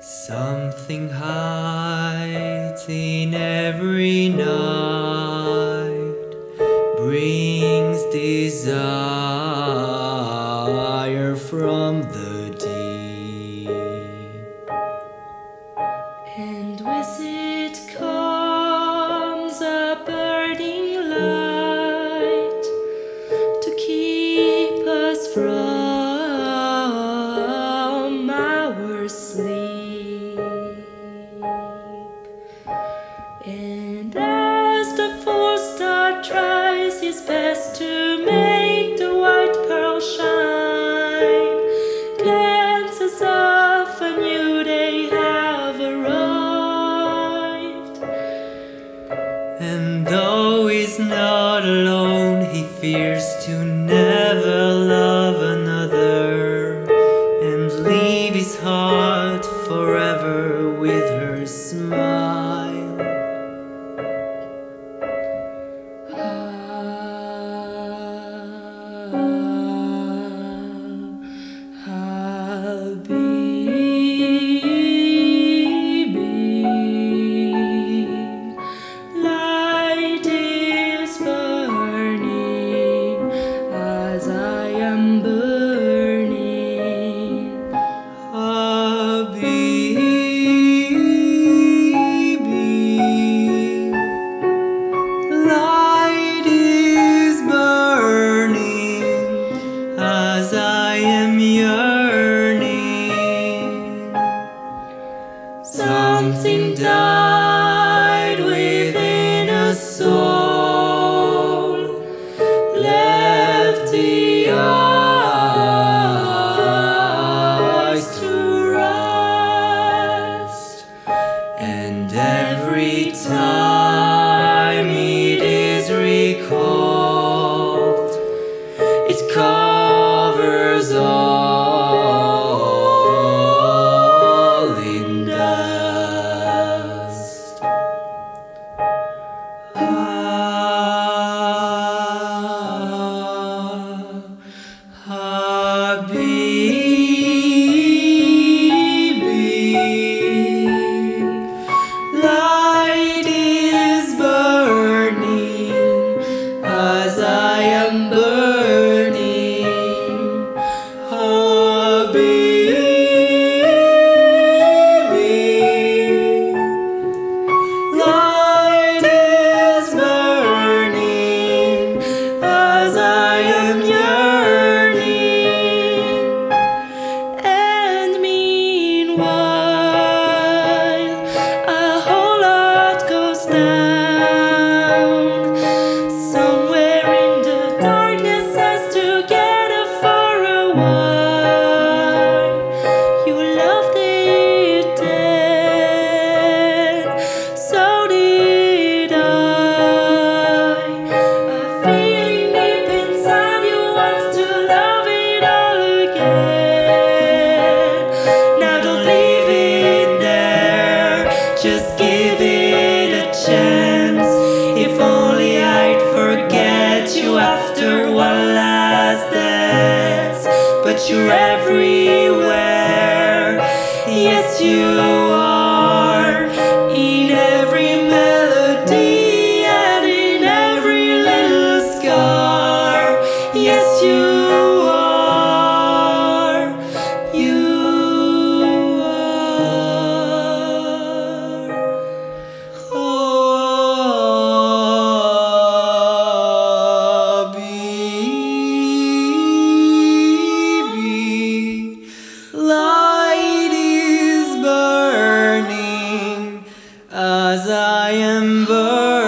Something hides in every night, brings desire from the deep. Though he's not alone, he fears to never love another and leave his heart forever with her smile. desire. just give it a chance. If only I'd forget you after one last dance. But you're everywhere, yes, you remember